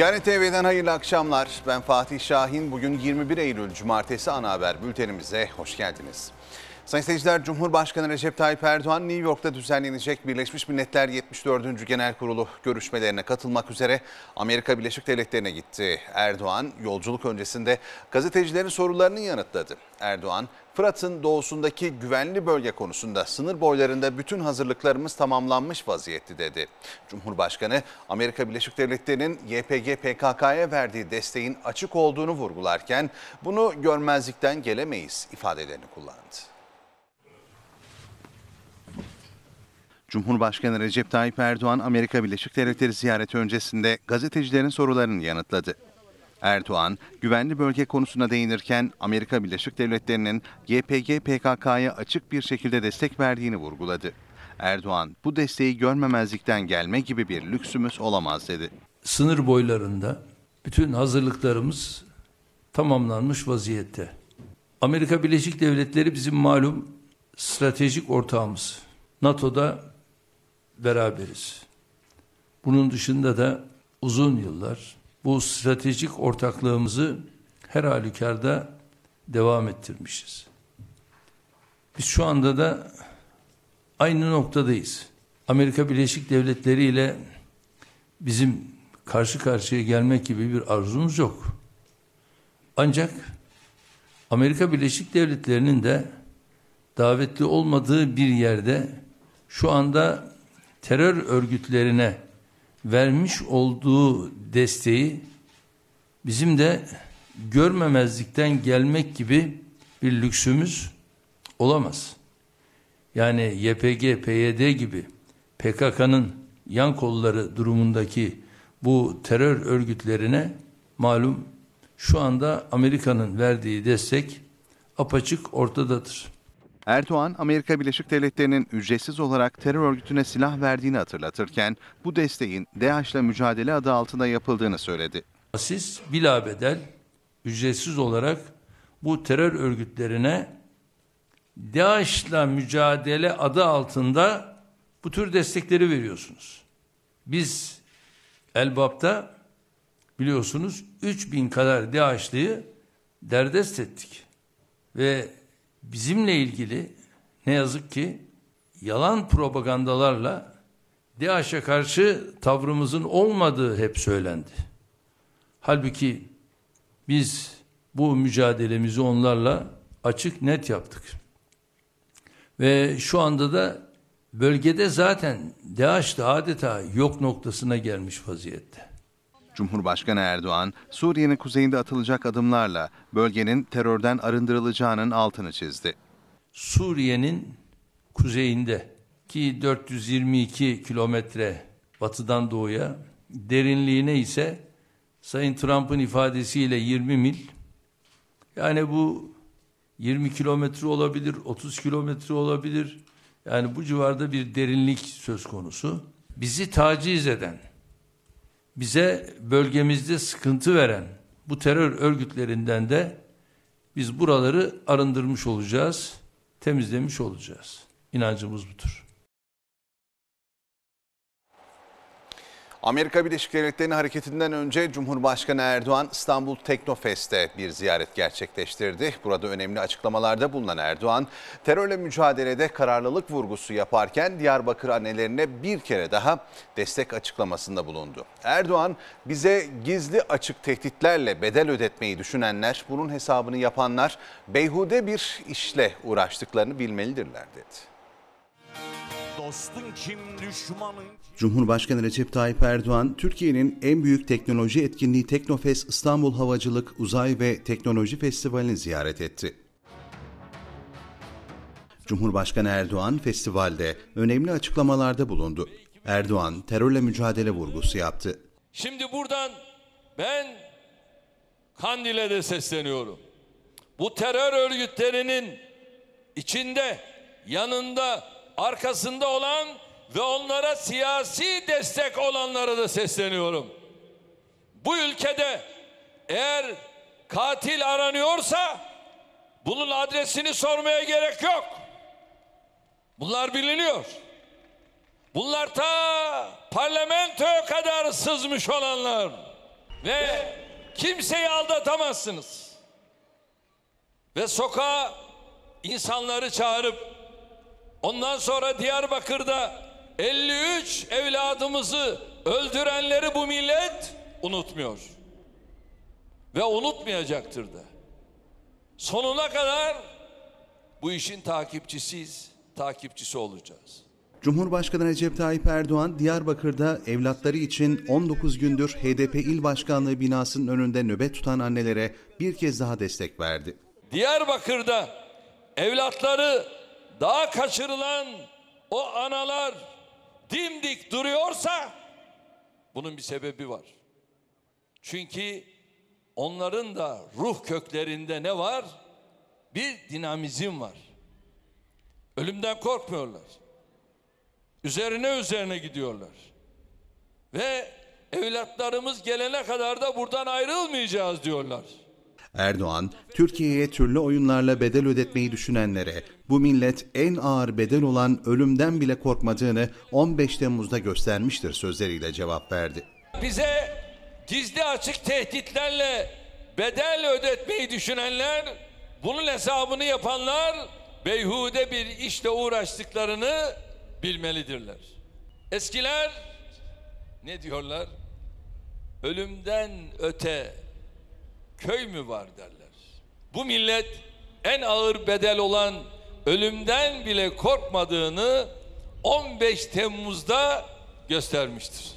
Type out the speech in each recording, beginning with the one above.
Diyanet TV'den hayırlı akşamlar. Ben Fatih Şahin. Bugün 21 Eylül Cumartesi ana haber bültenimize hoş geldiniz. Sayın seyirciler, Cumhurbaşkanı Recep Tayyip Erdoğan New York'ta düzenlenecek Birleşmiş Milletler 74. Genel Kurulu görüşmelerine katılmak üzere Amerika Birleşik Devletleri'ne gitti. Erdoğan yolculuk öncesinde gazetecilerin sorularını yanıtladı. Erdoğan, Fırat'ın doğusundaki güvenli bölge konusunda sınır boylarında bütün hazırlıklarımız tamamlanmış vaziyette dedi. Cumhurbaşkanı Amerika Birleşik Devletleri'nin YPG PKK'ya verdiği desteğin açık olduğunu vurgularken bunu görmezlikten gelemeyiz ifadelerini kullandı. Cumhurbaşkanı Recep Tayyip Erdoğan Amerika Birleşik Devletleri ziyareti öncesinde gazetecilerin sorularını yanıtladı. Erdoğan, güvenli bölge konusuna değinirken Amerika Birleşik Devletleri'nin YPG PKK'ya açık bir şekilde destek verdiğini vurguladı. Erdoğan, bu desteği görmemezlikten gelme gibi bir lüksümüz olamaz dedi. Sınır boylarında bütün hazırlıklarımız tamamlanmış vaziyette. Amerika Birleşik Devletleri bizim malum stratejik ortağımız. NATO'da beraberiz. Bunun dışında da uzun yıllar bu stratejik ortaklığımızı her halükarda devam ettirmişiz. Biz şu anda da aynı noktadayız. Amerika Birleşik Devletleri ile bizim karşı karşıya gelmek gibi bir arzumuz yok. Ancak Amerika Birleşik Devletleri'nin de davetli olmadığı bir yerde şu anda terör örgütlerine vermiş olduğu desteği bizim de görmemezlikten gelmek gibi bir lüksümüz olamaz. Yani YPG, PYD gibi PKK'nın yan kolları durumundaki bu terör örgütlerine malum şu anda Amerika'nın verdiği destek apaçık ortadadır. Erdoğan, Amerika Birleşik Devletleri'nin ücretsiz olarak terör örgütüne silah verdiğini hatırlatırken bu desteğin DAEŞ'la mücadele adı altında yapıldığını söyledi. Siz bilabedel ücretsiz olarak bu terör örgütlerine DAEŞ'la mücadele adı altında bu tür destekleri veriyorsunuz. Biz Elbap'ta biliyorsunuz 3000 kadar DAEŞ'liyi derdest ettik. Ve bizimle ilgili ne yazık ki yalan propagandalarla DAEŞ'e karşı tavrımızın olmadığı hep söylendi. Halbuki biz bu mücadelemizi onlarla açık net yaptık. Ve şu anda da bölgede zaten DAEŞ de adeta yok noktasına gelmiş vaziyette. Cumhurbaşkanı Erdoğan, Suriye'nin kuzeyinde atılacak adımlarla bölgenin terörden arındırılacağının altını çizdi. Suriye'nin kuzeyinde ki 422 kilometre batıdan doğuya, derinliğine ise Sayın Trump'ın ifadesiyle 20 mil. Yani bu 20 kilometre olabilir, 30 kilometre olabilir. Yani bu civarda bir derinlik söz konusu. Bizi taciz eden, bize bölgemizde sıkıntı veren bu terör örgütlerinden de biz buraları arındırmış olacağız, temizlemiş olacağız. İnancımız budur. Amerika Birleşik Devletleri'nin hareketinden önce Cumhurbaşkanı Erdoğan İstanbul Teknofest'te bir ziyaret gerçekleştirdi. Burada önemli açıklamalarda bulunan Erdoğan, terörle mücadelede kararlılık vurgusu yaparken Diyarbakır annelerine bir kere daha destek açıklamasında bulundu. Erdoğan, bize gizli açık tehditlerle bedel ödetmeyi düşünenler, bunun hesabını yapanlar beyhude bir işle uğraştıklarını bilmelidirler dedi. Dostun kim düşmanın Cumhurbaşkanı Recep Tayyip Erdoğan, Türkiye'nin en büyük teknoloji etkinliği Teknofest İstanbul Havacılık, Uzay ve Teknoloji Festivali'ni ziyaret etti. Cumhurbaşkanı Erdoğan festivalde önemli açıklamalarda bulundu. Erdoğan terörle mücadele vurgusu yaptı. Şimdi buradan ben Kandil'e de sesleniyorum. Bu terör örgütlerinin içinde, yanında, arkasında olan ve onlara siyasi destek olanlara da sesleniyorum. Bu ülkede eğer katil aranıyorsa bunun adresini sormaya gerek yok. Bunlar biliniyor. Bunlar ta parlamentoya kadar sızmış olanlar. Ve kimseyi aldatamazsınız. Ve sokağa insanları çağırıp ondan sonra Diyarbakır'da 53 evladımızı öldürenleri bu millet unutmuyor. Ve unutmayacaktır da. Sonuna kadar bu işin takipçisiyiz, takipçisi olacağız. Cumhurbaşkanı Recep Tayyip Erdoğan, Diyarbakır'da evlatları için 19 gündür HDP İl Başkanlığı binasının önünde nöbet tutan annelere bir kez daha destek verdi. Diyarbakır'da evlatları daha kaçırılan o analar dimdik duruyorsa bunun bir sebebi var. Çünkü onların da ruh köklerinde ne var? Bir dinamizm var. Ölümden korkmuyorlar. Üzerine üzerine gidiyorlar. Ve evlatlarımız gelene kadar da buradan ayrılmayacağız diyorlar. Erdoğan, Türkiye'ye türlü oyunlarla bedel ödetmeyi düşünenlere bu millet en ağır bedel olan ölümden bile korkmadığını 15 Temmuz'da göstermiştir sözleriyle cevap verdi. bize gizli açık tehditlerle bedel ödetmeyi düşünenler, bunun hesabını yapanlar beyhude bir işle uğraştıklarını bilmelidirler. Eskiler ne diyorlar? Ölümden öte köy mü var derler. Bu millet en ağır bedel olan ölümden bile korkmadığını 15 Temmuz'da göstermiştir.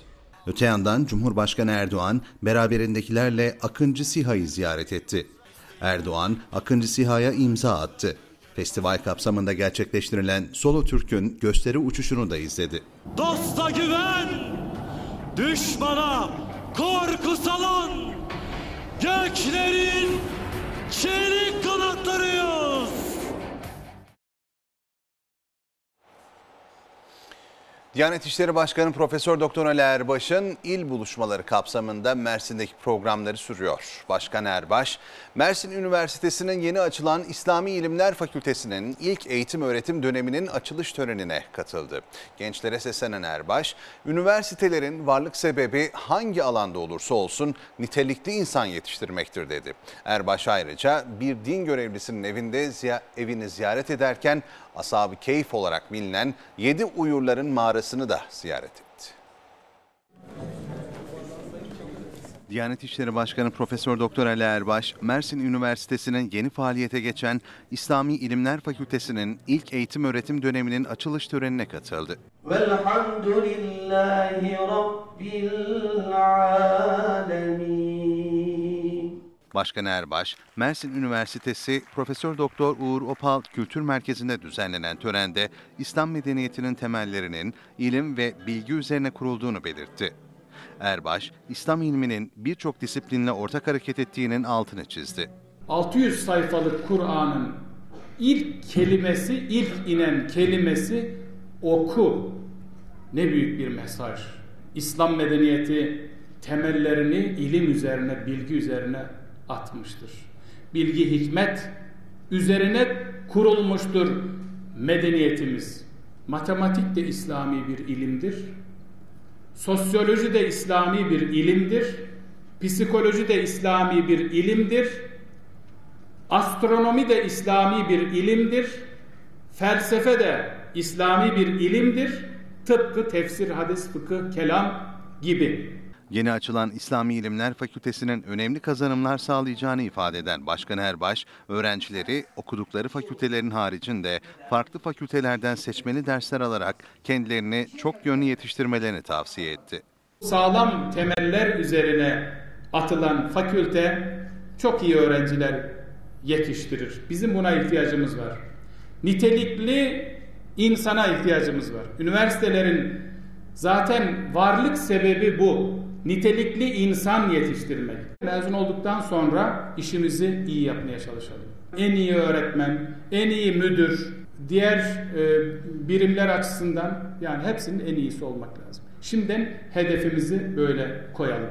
Öte yandan Cumhurbaşkanı Erdoğan beraberindekilerle Akıncı Siha'yı ziyaret etti. Erdoğan Akıncı Siha'ya imza attı. Festival kapsamında gerçekleştirilen Solo Türk'ün gösteri uçuşunu da izledi. Dosta güven, düşmana korku salan, göklerin çelik kanatlarıyız. Diyanet İşleri Başkanı Profesör Doktor Ali Erbaş'ın il buluşmaları kapsamında Mersin'deki programları sürüyor. Başkan Erbaş, Mersin Üniversitesi'nin yeni açılan İslami İlimler Fakültesi'nin ilk eğitim öğretim döneminin açılış törenine katıldı. Gençlere seslenen Erbaş, üniversitelerin varlık sebebi hangi alanda olursa olsun nitelikli insan yetiştirmektir dedi. Erbaş ayrıca bir din görevlisinin evinde evini ziyaret ederken Ashab-ı Keyif olarak bilinen 7 uyurların mağarasını da ziyaret etti. Diyanet İşleri Başkanı Profesör Doktor Ali Erbaş, Mersin Üniversitesi'nin yeni faaliyete geçen İslami İlimler Fakültesi'nin ilk eğitim öğretim döneminin açılış törenine katıldı. Velhamdülillahi Rabbil Alemin. Başkan Erbaş, Mersin Üniversitesi Profesör Doktor Uğur Opal Kültür Merkezi'nde düzenlenen törende İslam medeniyetinin temellerinin ilim ve bilgi üzerine kurulduğunu belirtti. Erbaş, İslam ilminin birçok disiplinle ortak hareket ettiğinin altını çizdi. 600 sayfalık Kur'an'ın ilk kelimesi, ilk inen kelimesi oku. Ne büyük bir mesaj. İslam medeniyeti temellerini ilim üzerine, bilgi üzerine atmıştır. Bilgi hikmet üzerine kurulmuştur medeniyetimiz. Matematik de İslami bir ilimdir. Sosyoloji de İslami bir ilimdir. Psikoloji de İslami bir ilimdir. Astronomi de İslami bir ilimdir. Felsefe de İslami bir ilimdir. Tıpkı tefsir, hadis, fıkıh, kelam gibi. Yeni açılan İslami İlimler Fakültesi'nin önemli kazanımlar sağlayacağını ifade eden Başkan Erbaş, öğrencileri okudukları fakültelerin haricinde farklı fakültelerden seçmeli dersler alarak kendilerini çok yönlü yetiştirmelerini tavsiye etti. Sağlam temeller üzerine atılan fakülte çok iyi öğrenciler yetiştirir. Bizim buna ihtiyacımız var. Nitelikli insana ihtiyacımız var. Üniversitelerin zaten varlık sebebi bu. Nitelikli insan yetiştirmek. Mezun olduktan sonra işimizi iyi yapmaya çalışalım. En iyi öğretmen, en iyi müdür, diğer e, birimler açısından yani hepsinin en iyisi olmak lazım. Şimdiden hedefimizi böyle koyalım.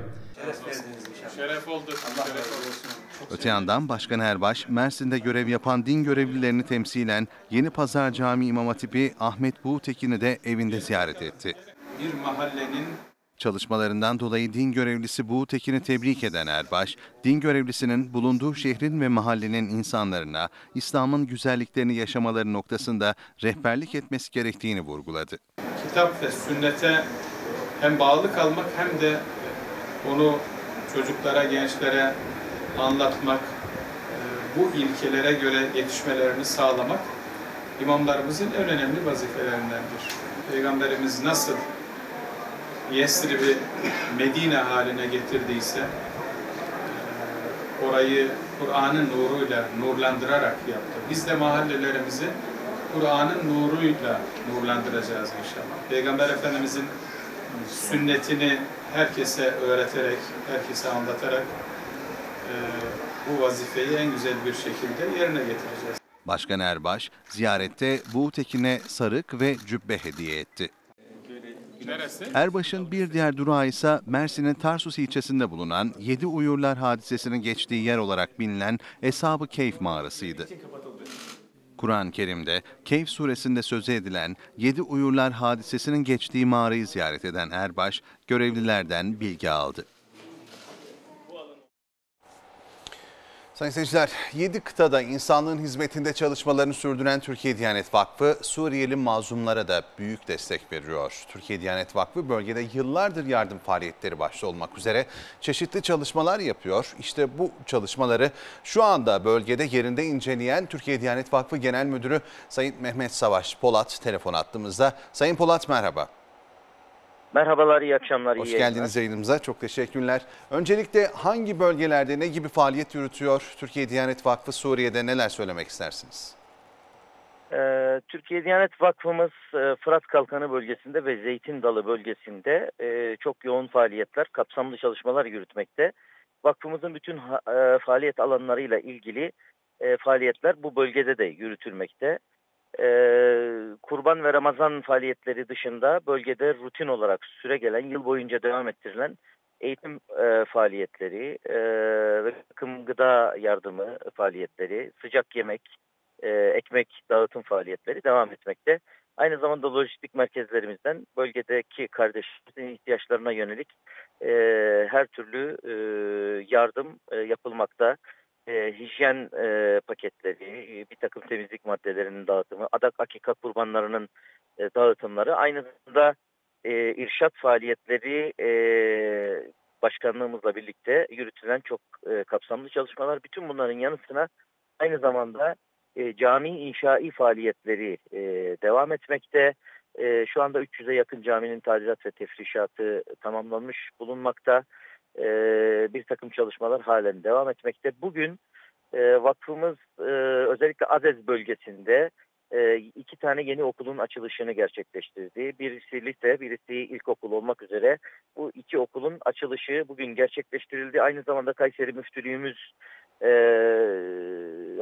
Öte yandan Başkan Erbaş, Mersin'de görev yapan din görevlilerini temsilen Yeni Pazar Camii İmam Hatibi Ahmet Buğtekin'i de evinde ziyaret etti. bir mahallenin Çalışmalarından dolayı din görevlisi Buğu Tekin'i tebrik eden Erbaş, din görevlisinin bulunduğu şehrin ve mahallenin insanlarına İslam'ın güzelliklerini yaşamaları noktasında rehberlik etmesi gerektiğini vurguladı. kitap ve sünnete hem bağlı kalmak hem de onu çocuklara, gençlere anlatmak, e, bu ilkelere göre yetişmelerini sağlamak imamlarımızın en önemli vazifelerindendir. Peygamberimiz nasıl Yesrib'i Medine haline getirdiyse e, orayı Kur'an'ın nuruyla nurlandırarak yaptı. Biz de mahallelerimizi Kur'an'ın nuruyla nurlandıracağız inşallah. Peygamber Efendimizin sünnetini herkese öğreterek, herkese anlatarak e, bu vazifeyi en güzel bir şekilde yerine getireceğiz. Başkan Erbaş, ziyarette Buğu Tekin'e sarık ve cübbe hediye etti. Neresi? Erbaş'ın bir diğer durağı ise Mersin'in Tarsus ilçesinde bulunan Yedi Uyurlar hadisesinin geçtiği yer olarak bilinen Eshab-ı Keyf mağarasıydı. Kur'an-ı Kerim'de Keyf suresinde sözü edilen Yedi Uyurlar hadisesinin geçtiği mağarayı ziyaret eden Erbaş, görevlilerden bilgi aldı. Sayın seyirciler, 7 kıtada insanlığın hizmetinde çalışmalarını sürdüren Türkiye Diyanet Vakfı, Suriyeli mazlumlara da büyük destek veriyor. Türkiye Diyanet Vakfı bölgede yıllardır yardım faaliyetleri başta olmak üzere çeşitli çalışmalar yapıyor. İşte bu çalışmaları şu anda bölgede yerinde inceleyen Türkiye Diyanet Vakfı Genel Müdürü Sayın Mehmet Savaş Polat telefon attığımızda. Sayın Polat merhaba. Merhabalar, iyi akşamlar. Hoş iyi yayınlar. geldiniz yayınımıza. Çok teşekkürler. Öncelikle hangi bölgelerde ne gibi faaliyet yürütüyor? Türkiye Diyanet Vakfı Suriye'de neler söylemek istersiniz? Ee, Türkiye Diyanet Vakfımız e, Fırat Kalkanı bölgesinde ve Zeytin Dalı bölgesinde e, çok yoğun faaliyetler, kapsamlı çalışmalar yürütmekte. Vakfımızın bütün ha- e, faaliyet alanlarıyla ilgili e, faaliyetler bu bölgede de yürütülmekte. E, Kurban ve Ramazan faaliyetleri dışında bölgede rutin olarak süre gelen, yıl boyunca devam ettirilen eğitim e, faaliyetleri e, ve takım gıda yardımı faaliyetleri, sıcak yemek, e, ekmek dağıtım faaliyetleri devam etmekte. Aynı zamanda lojistik merkezlerimizden bölgedeki kardeşlerimizin ihtiyaçlarına yönelik e, her türlü e, yardım e, yapılmakta. E, hijyen e, paketleri, e, bir takım temizlik maddelerinin dağıtımı, adak akika kurbanlarının e, dağıtımları, aynı zamanda e, irşat faaliyetleri e, başkanlığımızla birlikte yürütülen çok e, kapsamlı çalışmalar. Bütün bunların yanı sıra aynı zamanda e, cami inşai faaliyetleri e, devam etmekte. E, şu anda 300'e yakın caminin tadilat ve tefrişatı tamamlanmış bulunmakta. E, bir takım çalışmalar halen devam etmekte. Bugün e, vakfımız e, özellikle Azez bölgesinde e, iki tane yeni okulun açılışını gerçekleştirdi. Birisi lise, birisi ilkokul olmak üzere bu iki okulun açılışı bugün gerçekleştirildi. Aynı zamanda Kayseri Müftülüğümüz e,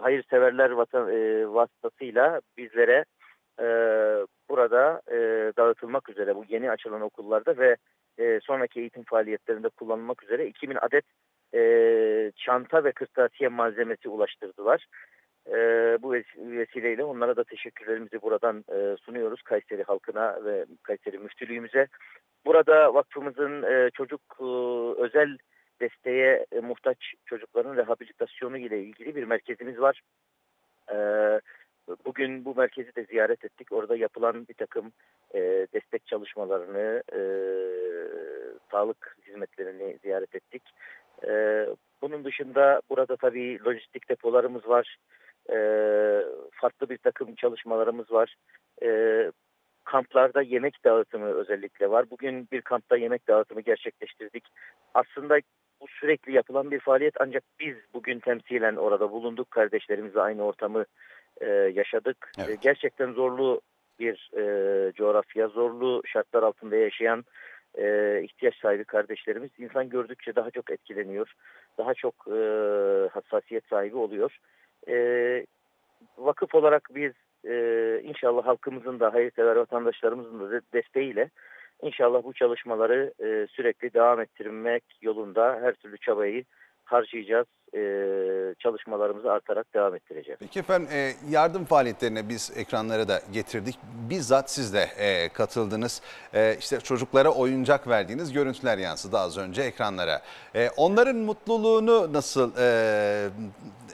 hayırseverler vatan, e, vasıtasıyla bizlere e, burada e, dağıtılmak üzere bu yeni açılan okullarda ve e, sonraki eğitim faaliyetlerinde kullanılmak üzere 2000 adet e, çanta ve kırtasiye malzemesi ulaştırdılar. E, bu ves- vesileyle onlara da teşekkürlerimizi buradan e, sunuyoruz Kayseri halkına ve Kayseri Müftülüğümüze. Burada vakfımızın e, çocuk e, özel desteğe e, muhtaç çocukların rehabilitasyonu ile ilgili bir merkezimiz var. E, bugün bu merkezi de ziyaret ettik. Orada yapılan bir takım e, destek çalışmalarını, e, sağlık hizmetlerini ziyaret ettik. E, bunun dışında burada tabii lojistik depolarımız var. E, farklı bir takım çalışmalarımız var. E, kamplarda yemek dağıtımı özellikle var. Bugün bir kampta yemek dağıtımı gerçekleştirdik. Aslında bu sürekli yapılan bir faaliyet ancak biz bugün temsilen orada bulunduk. Kardeşlerimizle aynı ortamı e, yaşadık. Evet. E, gerçekten zorlu bir e, coğrafya, zorlu şartlar altında yaşayan e, ihtiyaç sahibi kardeşlerimiz insan gördükçe daha çok etkileniyor. Daha çok e, hassasiyet sahibi oluyor. E, vakıf olarak biz e, inşallah halkımızın da hayırsever vatandaşlarımızın da de- desteğiyle inşallah bu çalışmaları e, sürekli devam ettirmek yolunda her türlü çabayı harcayacağız. E, çalışmalarımızı artarak devam ettireceğiz. Peki efendim e, yardım faaliyetlerine biz ekranlara da getirdik. Bizzat siz de e, katıldınız. E, işte çocuklara oyuncak verdiğiniz görüntüler yansıdı az önce ekranlara. E, onların mutluluğunu nasıl e,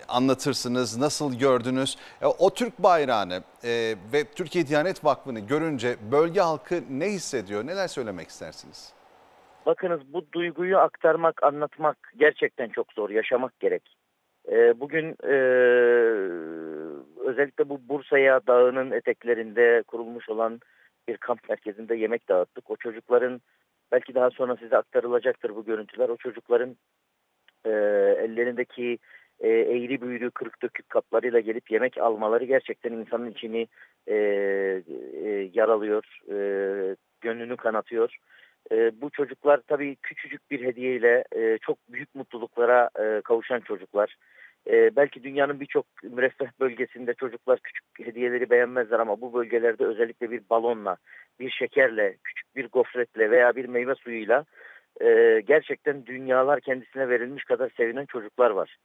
anlatırsınız, nasıl gördünüz? E, o Türk bayrağını e, ve Türkiye Diyanet Vakfı'nı görünce bölge halkı ne hissediyor? Neler söylemek istersiniz? Bakınız bu duyguyu aktarmak, anlatmak gerçekten çok zor. Yaşamak gerek. Ee, bugün e, özellikle bu Bursa'ya dağının eteklerinde kurulmuş olan bir kamp merkezinde yemek dağıttık. O çocukların belki daha sonra size aktarılacaktır bu görüntüler. O çocukların e, ellerindeki e, eğri büğrü kırık dökük kaplarıyla gelip yemek almaları gerçekten insanın içini e, e, yaralıyor, e, gönlünü kanatıyor. E, bu çocuklar tabii küçücük bir hediyeyle e, çok büyük mutluluklara e, kavuşan çocuklar. E, belki dünyanın birçok müreffeh bölgesinde çocuklar küçük hediyeleri beğenmezler ama bu bölgelerde özellikle bir balonla, bir şekerle, küçük bir gofretle veya bir meyve suyuyla e, gerçekten dünyalar kendisine verilmiş kadar sevinen çocuklar var.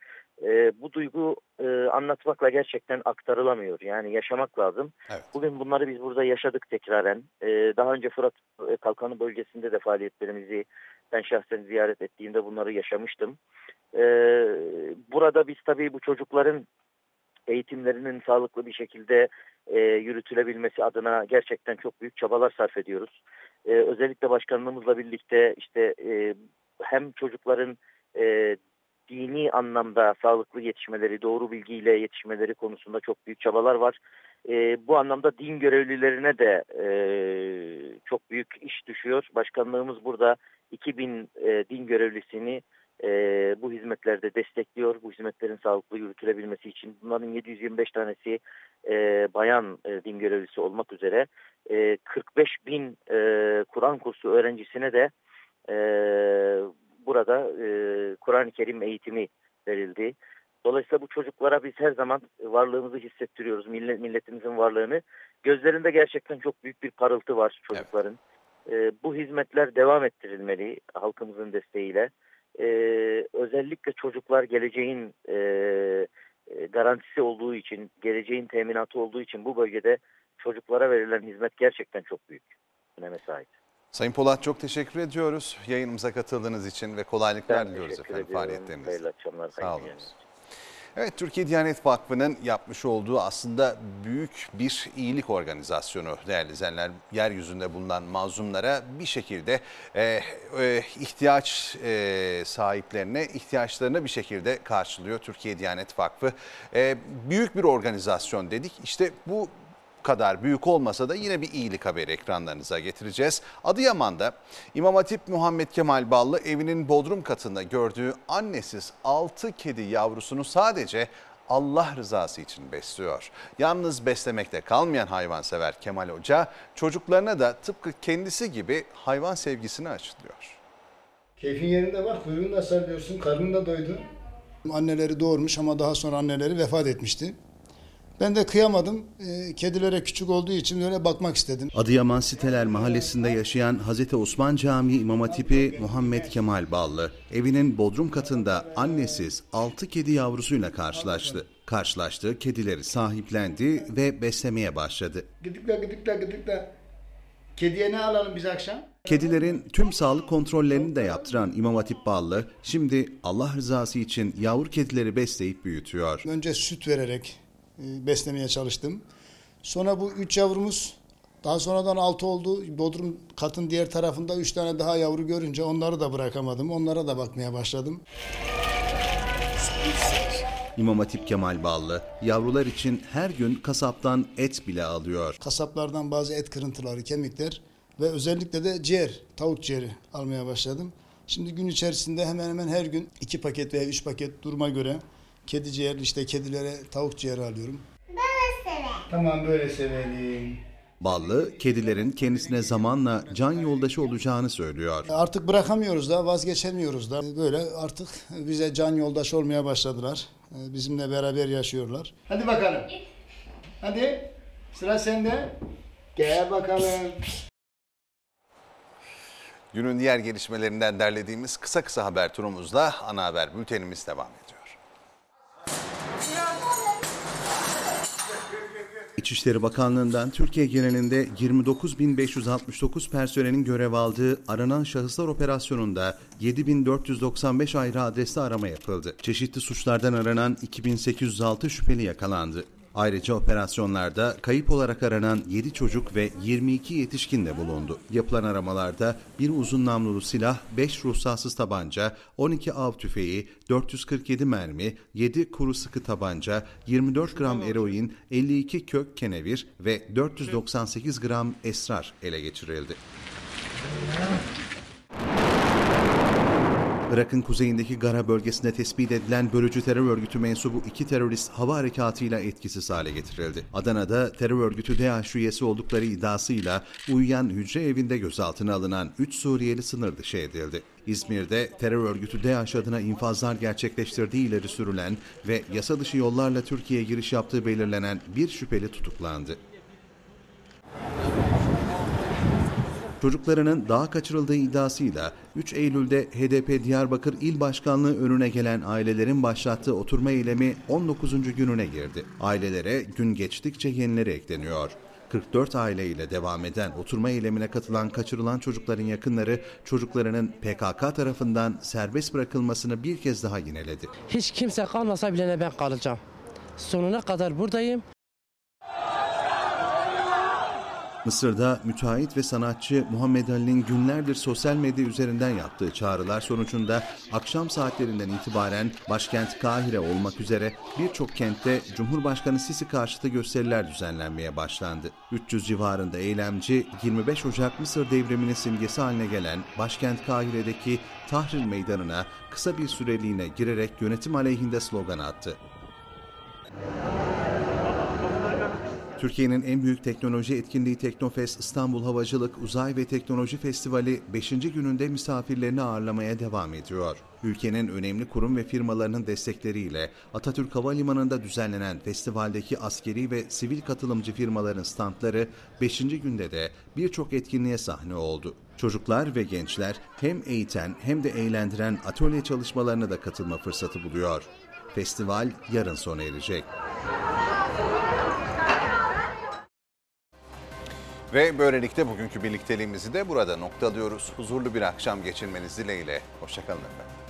E, bu duygu e, anlatmakla gerçekten aktarılamıyor. Yani yaşamak lazım. Evet. Bugün bunları biz burada yaşadık tekraren. E, daha önce Fırat e, Kalkanı bölgesinde de faaliyetlerimizi ben şahsen ziyaret ettiğimde bunları yaşamıştım. E, burada biz tabii bu çocukların eğitimlerinin sağlıklı bir şekilde e, yürütülebilmesi adına gerçekten çok büyük çabalar sarf ediyoruz. E, özellikle başkanlığımızla birlikte işte e, hem çocukların e, dini anlamda sağlıklı yetişmeleri, doğru bilgiyle yetişmeleri konusunda çok büyük çabalar var. E, bu anlamda din görevlilerine de e, çok büyük iş düşüyor. Başkanlığımız burada 2000 e, din görevlisini e, bu hizmetlerde destekliyor. Bu hizmetlerin sağlıklı yürütülebilmesi için. Bunların 725 tanesi e, bayan e, din görevlisi olmak üzere e, 45 bin e, Kur'an kursu öğrencisine de e, burada e, Kur'an-ı Kerim eğitimi verildi. Dolayısıyla bu çocuklara biz her zaman varlığımızı hissettiriyoruz, millet, milletimizin varlığını. Gözlerinde gerçekten çok büyük bir parıltı var çocukların. E, bu hizmetler devam ettirilmeli halkımızın desteğiyle. E, özellikle çocuklar geleceğin e, e, garantisi olduğu için, geleceğin teminatı olduğu için bu bölgede çocuklara verilen hizmet gerçekten çok büyük öneme sahip. Sayın Polat çok teşekkür ediyoruz yayınımıza katıldığınız için ve kolaylıklar Ben diliyoruz efendim ediyorum. faaliyetlerinizde. Hayırlı akşamlar. Sağ olun. Evet Türkiye Diyanet Vakfı'nın yapmış olduğu aslında büyük bir iyilik organizasyonu değerli izleyenler. Yeryüzünde bulunan mazlumlara bir şekilde e, e, ihtiyaç e, sahiplerine ihtiyaçlarını bir şekilde karşılıyor Türkiye Diyanet Vakfı. E, büyük bir organizasyon dedik. İşte bu kadar büyük olmasa da yine bir iyilik haberi ekranlarınıza getireceğiz. Adıyaman'da İmam Hatip Muhammed Kemal Ballı evinin bodrum katında gördüğü annesiz 6 kedi yavrusunu sadece Allah rızası için besliyor. Yalnız beslemekte kalmayan hayvansever Kemal Hoca çocuklarına da tıpkı kendisi gibi hayvan sevgisini açıklıyor. Keyfin yerinde bak, kuyruğunu da sallıyorsun, karnın da doydu. Anneleri doğurmuş ama daha sonra anneleri vefat etmişti. Ben de kıyamadım. Ee, Kedilere küçük olduğu için öyle bakmak istedim. Adıyaman Siteler Mahallesi'nde yaşayan Hazreti Osman Camii İmam Hatipi Muhammed Kemal Ballı, evinin bodrum katında annesiz 6 kedi yavrusuyla karşılaştı. Karşılaştığı kedileri sahiplendi ve beslemeye başladı. Gıdıkla gıdıkla gıdıkla. Kediye ne alalım biz akşam? Kedilerin tüm sağlık kontrollerini de yaptıran İmam Hatip Ballı, şimdi Allah rızası için yavru kedileri besleyip büyütüyor. Önce süt vererek e, beslemeye çalıştım. Sonra bu üç yavrumuz daha sonradan altı oldu. Bodrum katın diğer tarafında üç tane daha yavru görünce onları da bırakamadım. Onlara da bakmaya başladım. İmam Hatip Kemal Ballı, yavrular için her gün kasaptan et bile alıyor. Kasaplardan bazı et kırıntıları, kemikler ve özellikle de ciğer, tavuk ciğeri almaya başladım. Şimdi gün içerisinde hemen hemen her gün iki paket veya üç paket duruma göre kedi ciğer, işte kedilere tavuk ciğeri alıyorum. Tamam böyle sevelim. Ballı, kedilerin kendisine zamanla can yoldaşı olacağını söylüyor. Artık bırakamıyoruz da, vazgeçemiyoruz da. Böyle artık bize can yoldaş olmaya başladılar. Ee, Bizimle beraber yaşıyorlar. Hadi bakalım. Hadi. Sıra sende. Gel bakalım. Günün diğer gelişmelerinden derlediğimiz kısa kısa haber turumuzla ana haber bültenimiz devam ediyor. İçişleri Bakanlığı'ndan Türkiye genelinde 29.569 personelin görev aldığı aranan şahıslar operasyonunda 7.495 ayrı adreste arama yapıldı. Çeşitli suçlardan aranan 2.806 şüpheli yakalandı. Ayrıca operasyonlarda kayıp olarak aranan 7 çocuk ve 22 yetişkin de bulundu. Yapılan aramalarda bir uzun namlulu silah, 5 ruhsatsız tabanca, 12 av tüfeği, 447 mermi, 7 kuru sıkı tabanca, 24 gram eroin, 52 kök kenevir ve 498 gram esrar ele geçirildi. Irak'ın kuzeyindeki Gara bölgesinde tespit edilen bölücü terör örgütü mensubu iki terörist hava harekatıyla etkisiz hale getirildi. Adana'da terör örgütü DAEŞ üyesi oldukları iddiasıyla uyuyan hücre evinde gözaltına alınan 3 Suriyeli sınır dışı edildi. İzmir'de terör örgütü DAEŞ adına infazlar gerçekleştirdiği ileri sürülen ve yasa dışı yollarla Türkiye'ye giriş yaptığı belirlenen bir şüpheli tutuklandı. Çocuklarının daha kaçırıldığı iddiasıyla 3 Eylül'de HDP Diyarbakır İl Başkanlığı önüne gelen ailelerin başlattığı oturma eylemi 19. gününe girdi. Ailelere gün geçtikçe yenileri ekleniyor. 44 aile ile devam eden oturma eylemine katılan kaçırılan çocukların yakınları çocuklarının PKK tarafından serbest bırakılmasını bir kez daha yineledi. Hiç kimse kalmasa bile ben kalacağım. Sonuna kadar buradayım. Mısır'da müteahhit ve sanatçı Muhammed Ali'nin günlerdir sosyal medya üzerinden yaptığı çağrılar sonucunda akşam saatlerinden itibaren başkent Kahire olmak üzere birçok kentte Cumhurbaşkanı Sisi karşıtı gösteriler düzenlenmeye başlandı. 300 civarında eylemci 25 Ocak Mısır devriminin simgesi haline gelen başkent Kahire'deki Tahrir Meydanı'na kısa bir süreliğine girerek yönetim aleyhinde slogan attı. Türkiye'nin en büyük teknoloji etkinliği Teknofest İstanbul Havacılık Uzay ve Teknoloji Festivali 5. gününde misafirlerini ağırlamaya devam ediyor. Ülkenin önemli kurum ve firmalarının destekleriyle Atatürk Havalimanı'nda düzenlenen festivaldeki askeri ve sivil katılımcı firmaların standları 5. günde de birçok etkinliğe sahne oldu. Çocuklar ve gençler hem eğiten hem de eğlendiren atölye çalışmalarına da katılma fırsatı buluyor. Festival yarın sona erecek. Ve böylelikle bugünkü birlikteliğimizi de burada noktalıyoruz. Huzurlu bir akşam geçirmeniz dileğiyle. Hoşçakalın efendim.